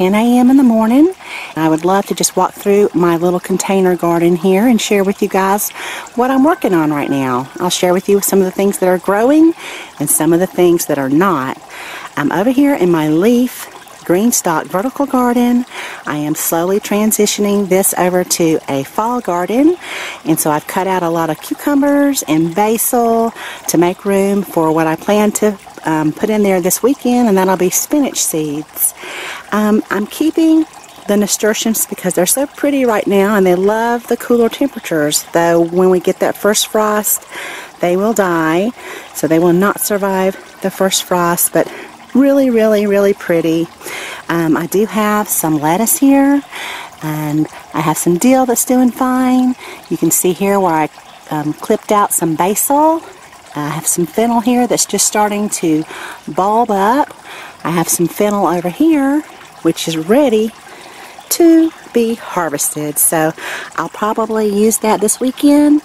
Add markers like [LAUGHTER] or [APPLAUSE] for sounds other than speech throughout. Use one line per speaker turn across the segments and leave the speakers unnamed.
10 a.m. in the morning. I would love to just walk through my little container garden here and share with you guys what I'm working on right now. I'll share with you some of the things that are growing and some of the things that are not. I'm over here in my leaf GreenStalk vertical garden. I am slowly transitioning this over to a fall garden and so I've cut out a lot of cucumbers and basil to make room for what I plan to um, put in there this weekend and that'll be spinach seeds. Um, I'm keeping the nasturtiums because they're so pretty right now and they love the cooler temperatures though when we get that first frost they will die so they will not survive the first frost but really really really pretty um, I do have some lettuce here and I have some dill that's doing fine. You can see here where I um, clipped out some basil. I have some fennel here that's just starting to bulb up. I have some fennel over here which is ready to be harvested. So I'll probably use that this weekend.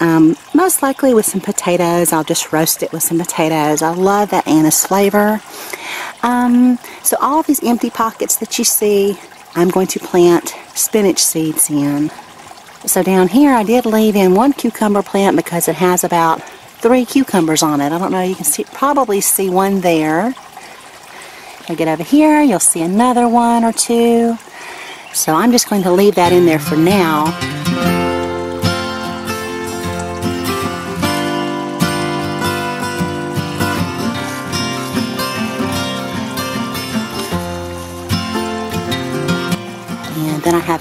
Um, most likely with some potatoes. I'll just roast it with some potatoes. I love that anise flavor. Um, so all these empty pockets that you see, I'm going to plant spinach seeds in. So down here I did leave in one cucumber plant because it has about three cucumbers on it. I don't know, you can see, probably see one there. I get over here, you'll see another one or two. So I'm just going to leave that in there for now. Then I have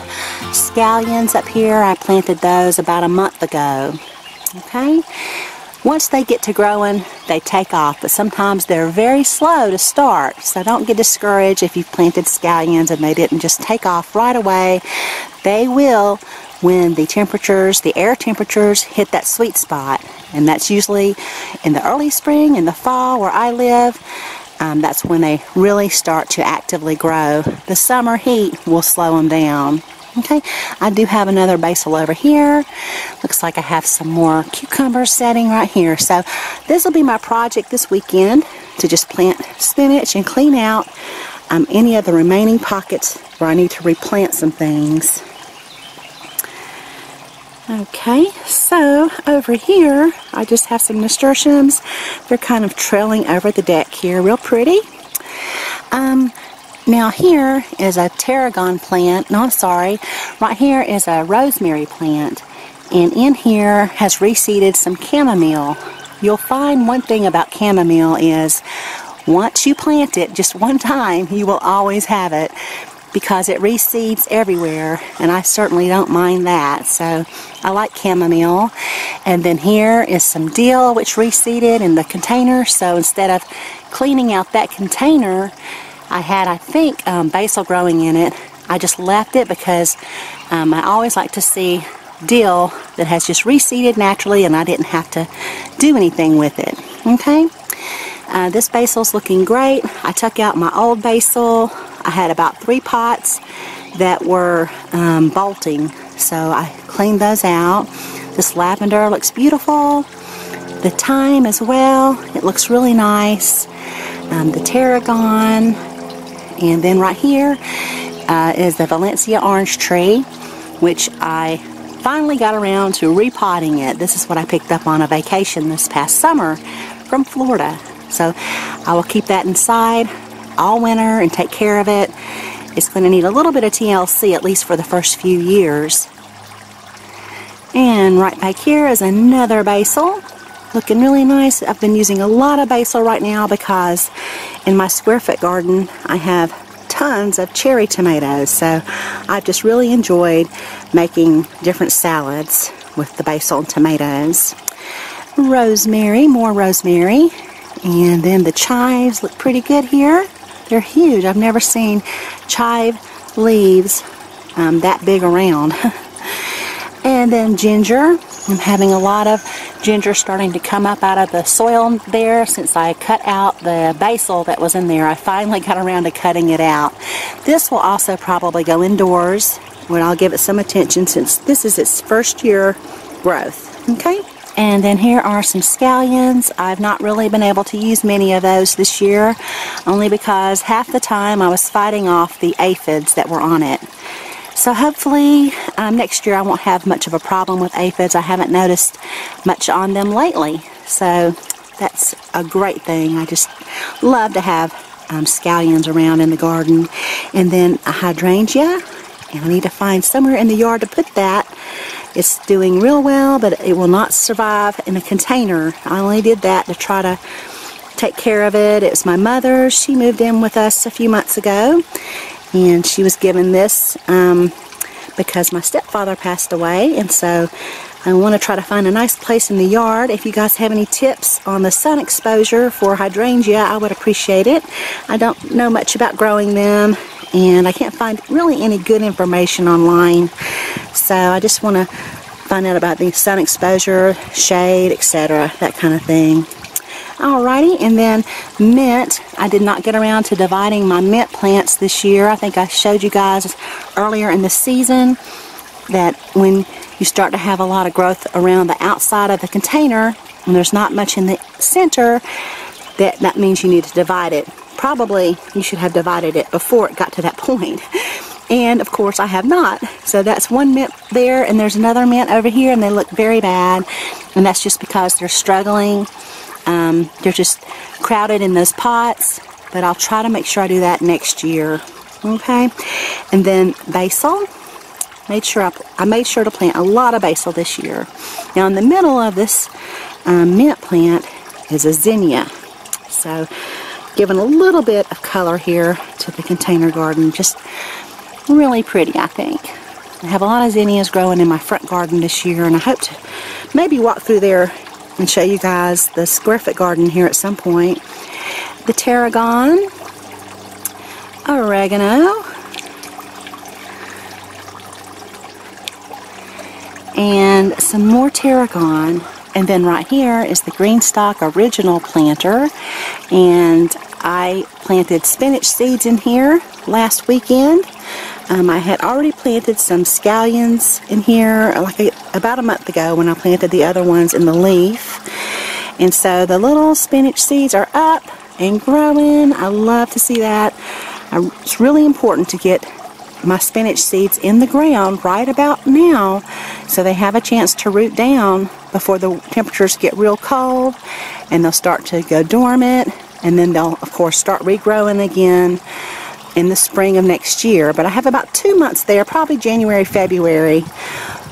scallions up here. I planted those about a month ago. Okay? Once they get to growing, they take off, but sometimes they're very slow to start. So don't get discouraged if you've planted scallions and they didn't just take off right away. They will when the temperatures, the air temperatures hit that sweet spot. And that's usually in the early spring, in the fall where I live um, that's when they really start to actively grow. The summer heat will slow them down. Okay, I do have another basil over here. Looks like I have some more cucumbers setting right here. So this will be my project this weekend to just plant spinach and clean out um, any of the remaining pockets where I need to replant some things. Okay, so over here, I just have some nasturtiums. They're kind of trailing over the deck here, real pretty. Um, now here is a tarragon plant. No, I'm sorry. Right here is a rosemary plant. And in here has reseeded some chamomile. You'll find one thing about chamomile is once you plant it just one [LAUGHS] time, you will always have it because it reseeds everywhere and I certainly don't mind that. So I like chamomile. And then here is some dill which reseeded in the container. So instead of cleaning out that container I had I think um, basil growing in it. I just left it because um, I always like to see dill that has just reseeded naturally and I didn't have to do anything with it. Okay? Uh, this basil's looking great. I took out my old basil I had about three pots that were um, bolting. So I cleaned those out. This lavender looks beautiful. The thyme as well. It looks really nice. Um, the tarragon. And then right here uh, is the Valencia orange tree which I finally got around to repotting it. This is what I picked up on a vacation this past summer from Florida. So I will keep that inside all winter and take care of it. It's going to need a little bit of TLC at least for the first few years. And right back here is another basil. Looking really nice. I've been using a lot of basil right now because in my square foot garden I have tons of cherry tomatoes. So I've just really enjoyed making different salads with the basil and tomatoes. Rosemary, more rosemary. And then the chives look pretty good here. They're huge. I've never seen chive leaves um, that big around. [LAUGHS] and then ginger. I'm having a lot of ginger starting to come up out of the soil there since I cut out the basil that was in there. I finally got around to cutting it out. This will also probably go indoors when I'll give it some attention since this is its first year growth. Okay? And then here are some scallions. I've not really been able to use many of those this year, only because half the time I was fighting off the aphids that were on it. So hopefully um, next year I won't have much of a problem with aphids. I haven't noticed much on them lately. So that's a great thing. I just love to have um, scallions around in the garden. And then a hydrangea. And I need to find somewhere in the yard to put that. It's doing real well, but it will not survive in a container. I only did that to try to take care of it. It was my mother. She moved in with us a few months ago. And she was given this um, because my stepfather passed away. And so I want to try to find a nice place in the yard. If you guys have any tips on the sun exposure for hydrangea, I would appreciate it. I don't know much about growing them and I can't find really any good information online. So I just want to find out about the sun exposure, shade, etc., that kind of thing. Alrighty, and then mint. I did not get around to dividing my mint plants this year. I think I showed you guys earlier in the season that when you start to have a lot of growth around the outside of the container and there's not much in the center, that, that means you need to divide it. Probably you should have divided it before it got to that [LAUGHS] point. And of course I have not. So that's one mint there and there's another mint over here and they look very bad. And that's just because they're struggling. Um, they're just crowded in those pots. But I'll try to make sure I do that next year. Okay. And then basil. Made sure I, I made sure to plant a lot of basil this year. Now in the middle of this um, mint plant is a zinnia. So giving a little bit of color here to the container garden. Just really pretty, I think. I have a lot of zinnias growing in my front garden this year, and I hope to maybe walk through there and show you guys the square foot garden here at some point. The tarragon, oregano, and some more tarragon. And then right here is the GreenStalk Original Planter. And I planted spinach seeds in here last weekend. Um, I had already planted some scallions in here like a, about a month ago when I planted the other ones in the leaf. And so the little spinach seeds are up and growing. I love to see that. I, it's really important to get my spinach seeds in the ground right about now so they have a chance to root down before the temperatures get real cold and they'll start to go dormant and then they'll of course start regrowing again in the spring of next year. But I have about two months there probably January February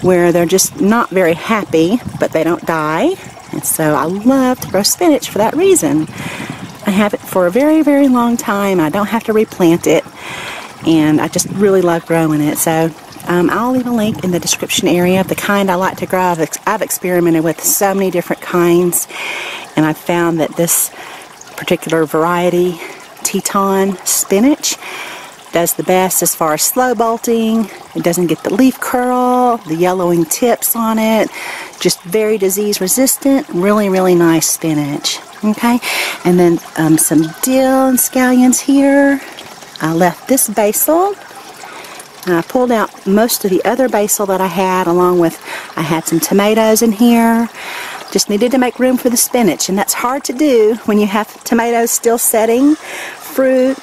where they're just not very happy but they don't die. And so I love to grow spinach for that reason. I have it for a very very long time. I don't have to replant it and I just really love growing it. So um, I'll leave a link in the description area of the kind I like to grow. I've, ex I've experimented with so many different kinds, and I've found that this particular variety, Teton spinach, does the best as far as slow bolting. It doesn't get the leaf curl, the yellowing tips on it. Just very disease resistant. Really, really nice spinach. Okay, and then um, some dill and scallions here. I left this basil. I pulled out most of the other basil that I had along with, I had some tomatoes in here. Just needed to make room for the spinach and that's hard to do when you have tomatoes still setting, fruit,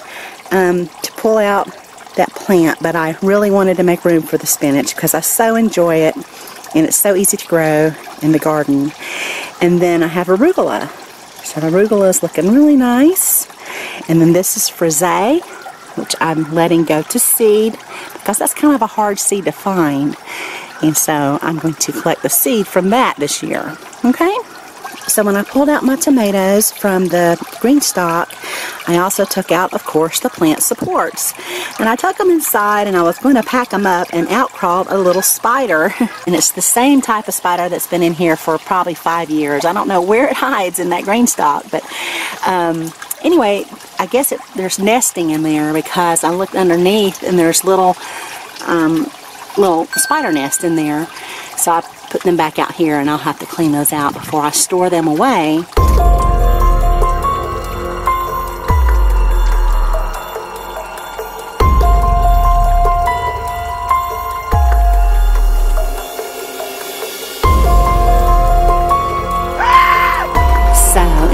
um, to pull out that plant. But I really wanted to make room for the spinach because I so enjoy it and it's so easy to grow in the garden. And then I have arugula. So the arugula is looking really nice. And then this is frisee which I'm letting go to seed because that's kind of a hard seed to find. And so I'm going to collect the seed from that this year. Okay? So when I pulled out my tomatoes from the GreenStalk, I also took out, of course, the plant supports. And I took them inside and I was going to pack them up and out crawled a little spider. [LAUGHS] And it's the same type of spider that's been in here for probably five years. I don't know where it hides in that GreenStalk, but um, anyway, I guess it, there's nesting in there because I looked underneath and there's little um, little spider nest in there. So I put them back out here and I'll have to clean those out before I store them away.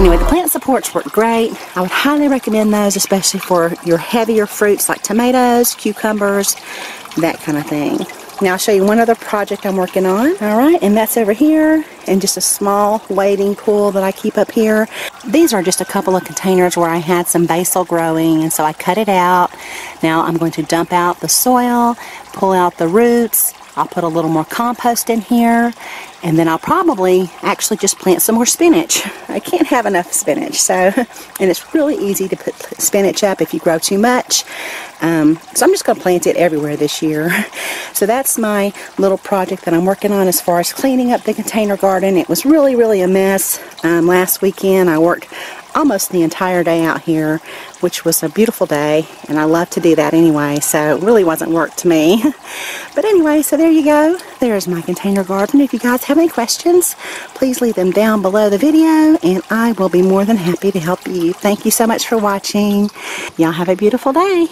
Anyway, the plant supports work great. I would highly recommend those, especially for your heavier fruits like tomatoes, cucumbers, that kind of thing. Now I'll show you one other project I'm working on. All right, and that's over here and just a small wading pool that I keep up here. These are just a couple of containers where I had some basil growing and so I cut it out. Now I'm going to dump out the soil, pull out the roots, I'll put a little more compost in here and then I'll probably actually just plant some more spinach. I can't have enough spinach so [LAUGHS] and it's really easy to put spinach up if you grow too much. Um, so I'm just going to plant it everywhere this year. [LAUGHS] So that's my little project that I'm working on as far as cleaning up the container garden. It was really really a mess um, last weekend. I worked almost the entire day out here, which was a beautiful day, and I love to do that anyway, so it really wasn't work to me. [LAUGHS] but anyway, so there you go. There's my container garden. If you guys have any questions, please leave them down below the video, and I will be more than happy to help you. Thank you so much for watching. Y'all have a beautiful day.